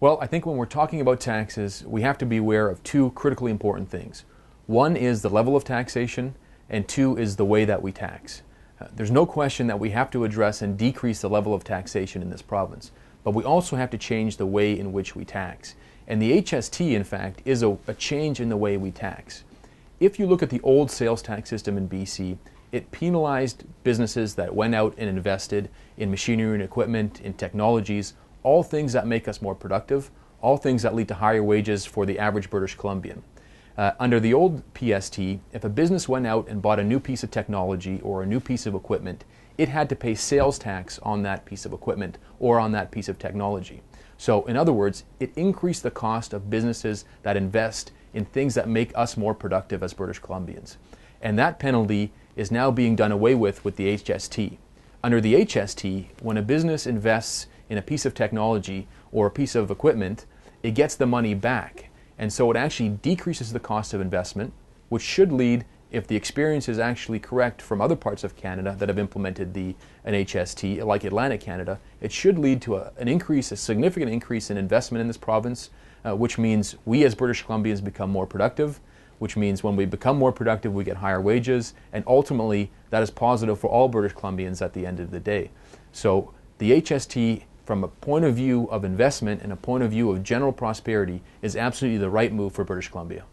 Well, I think when we're talking about taxes, we have to be aware of two critically important things. One is the level of taxation, and two is the way that we tax. Uh, there's no question that we have to address and decrease the level of taxation in this province, but we also have to change the way in which we tax. And the HST, in fact, is a, a change in the way we tax. If you look at the old sales tax system in BC, it penalized businesses that went out and invested in machinery and equipment, in technologies, all things that make us more productive, all things that lead to higher wages for the average British Columbian. Uh, under the old PST, if a business went out and bought a new piece of technology or a new piece of equipment, it had to pay sales tax on that piece of equipment or on that piece of technology. So, in other words, it increased the cost of businesses that invest in things that make us more productive as British Columbians. And that penalty is now being done away with with the HST. Under the HST, when a business invests in a piece of technology or a piece of equipment, it gets the money back and so it actually decreases the cost of investment, which should lead, if the experience is actually correct from other parts of Canada that have implemented the an HST, like Atlantic Canada, it should lead to a, an increase, a significant increase in investment in this province, uh, which means we as British Columbians become more productive, which means when we become more productive, we get higher wages, and ultimately that is positive for all British Columbians at the end of the day. So the HST from a point of view of investment and a point of view of general prosperity is absolutely the right move for British Columbia.